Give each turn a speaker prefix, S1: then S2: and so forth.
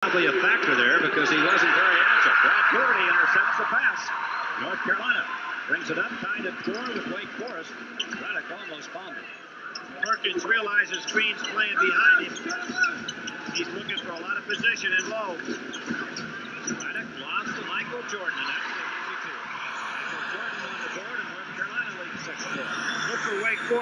S1: probably a factor there because he wasn't very agile. Brad Purdy intercepts the pass. North Carolina brings it up, tied at four with Wake Forest. Reddick almost fumbled. Perkins realizes Green's playing behind him. He's looking for a lot of position and low. Reddick lost to Michael Jordan, and that's. Michael Jordan on the board, and North Carolina leads 6-4. Look for Wake Forest.